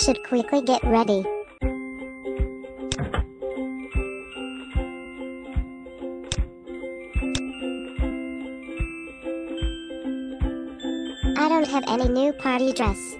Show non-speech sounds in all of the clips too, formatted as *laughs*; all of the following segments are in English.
Should quickly get ready. I don't have any new party dress.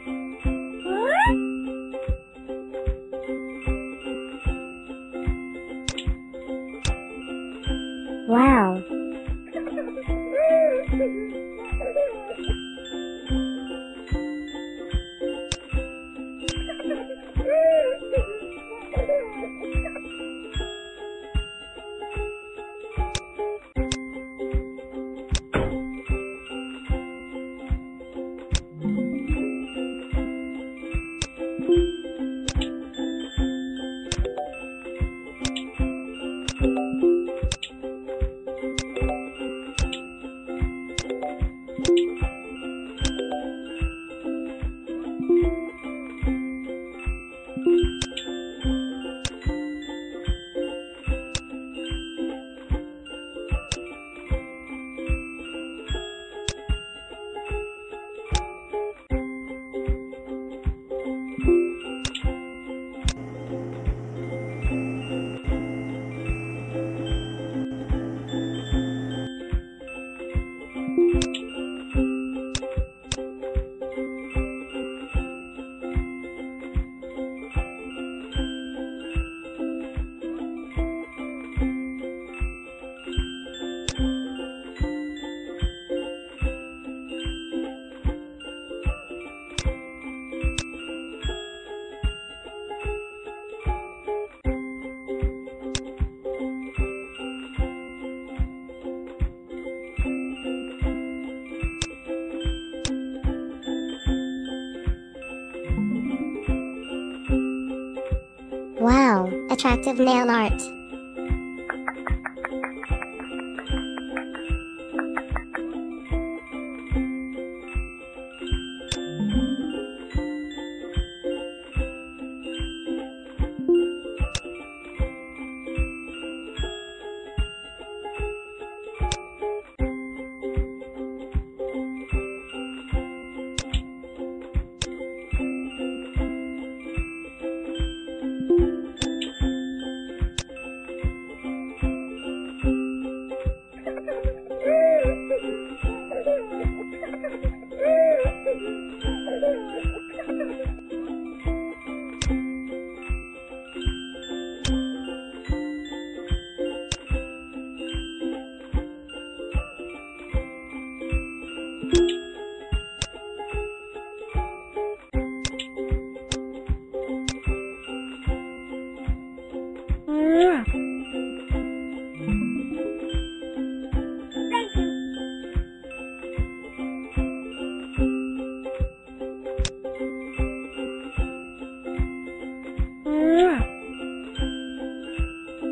Attractive nail art.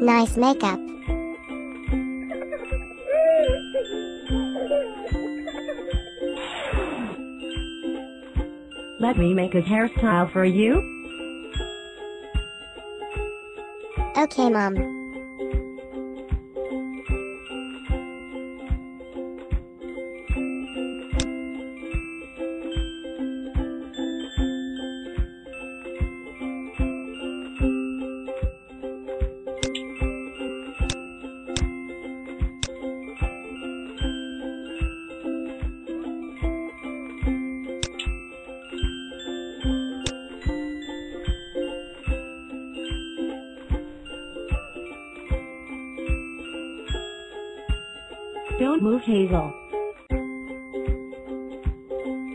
Nice makeup. Let me make a hairstyle for you. Okay, Mom. Hazel.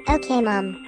Okay, Mom.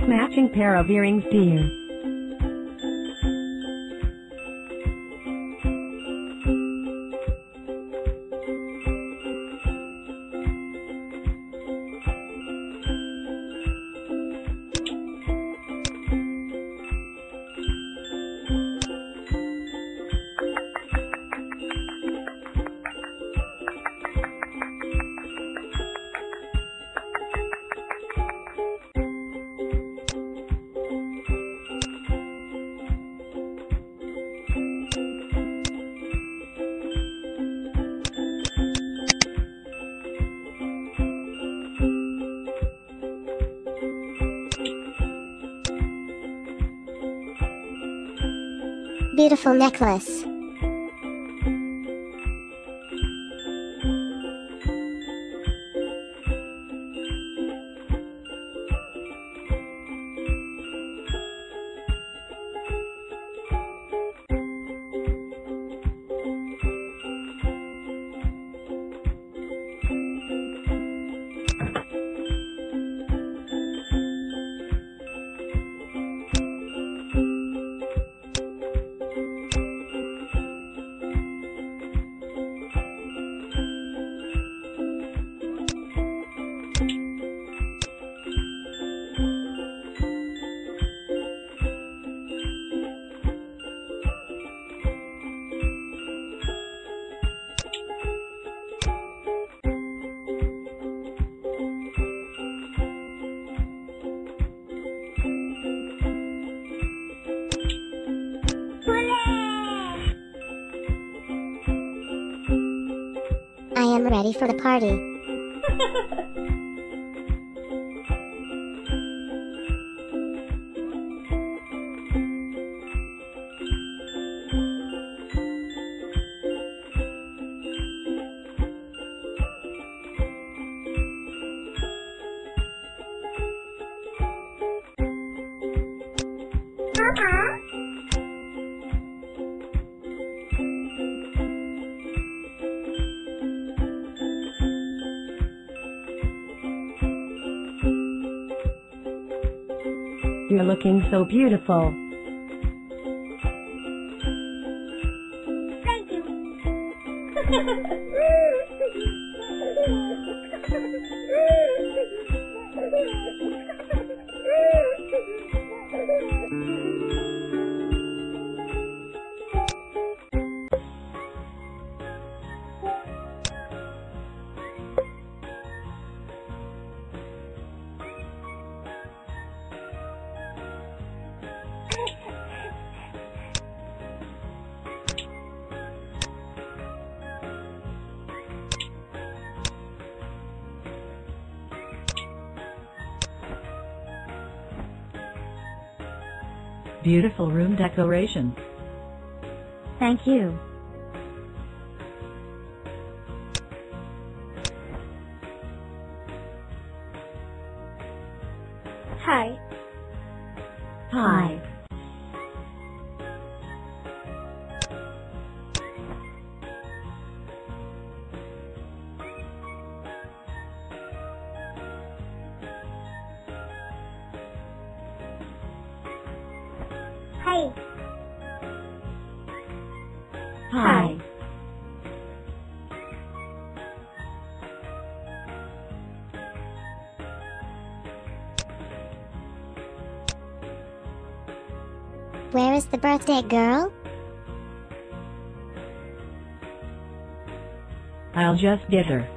Pick matching pair of earrings, dear. Beautiful necklace. For the party. *laughs* so beautiful. Thank you. *laughs* Beautiful room decoration. Thank you. Where is the birthday girl? I'll just get her.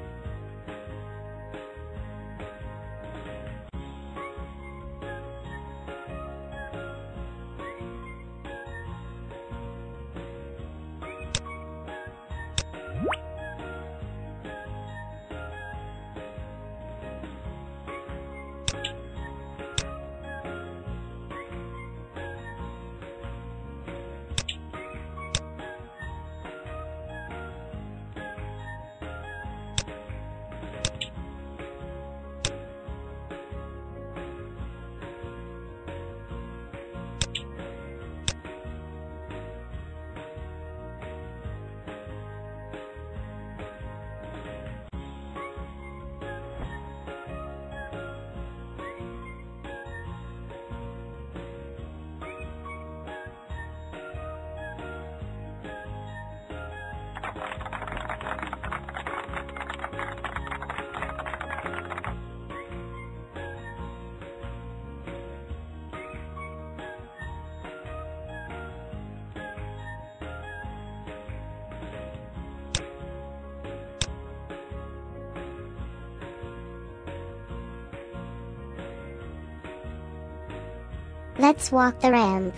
Let's walk the ramp.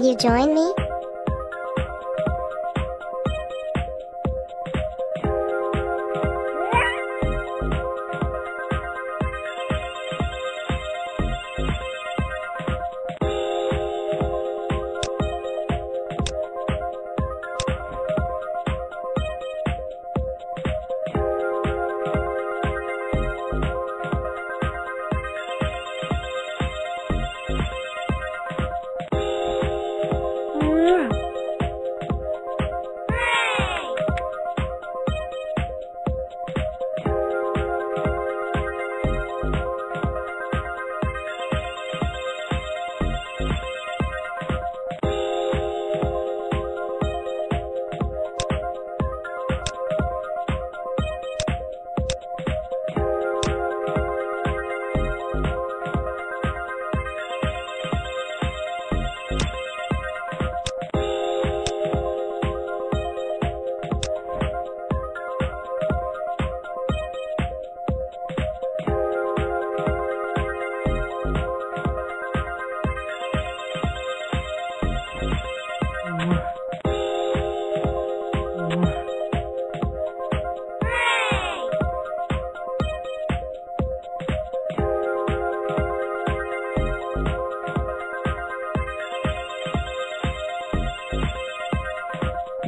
Will you join me?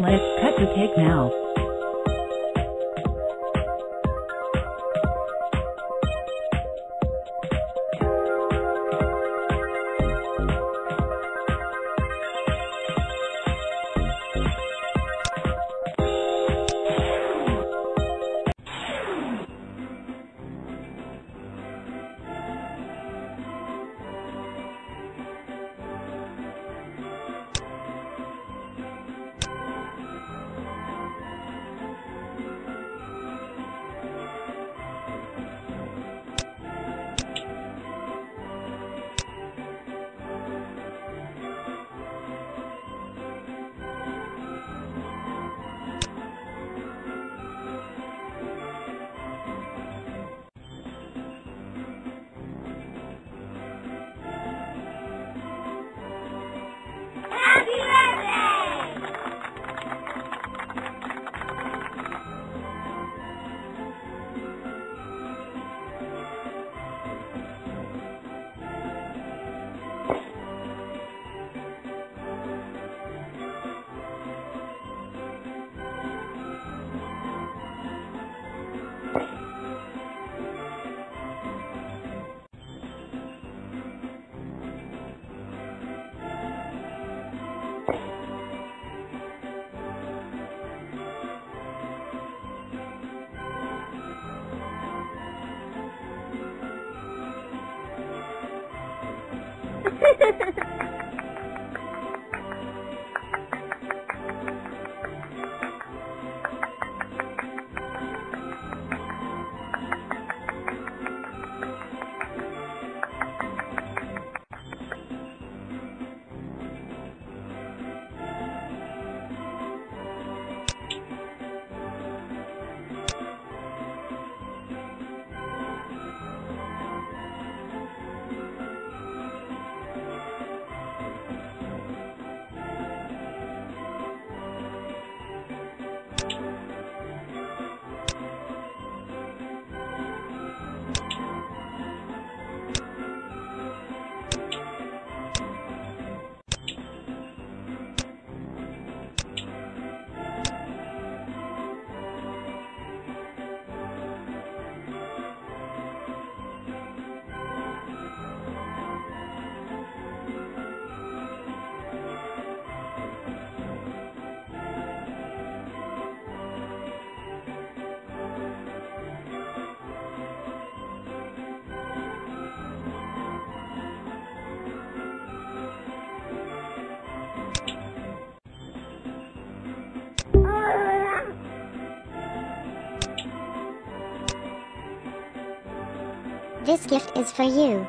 Let's cut the cake now. This gift is for you.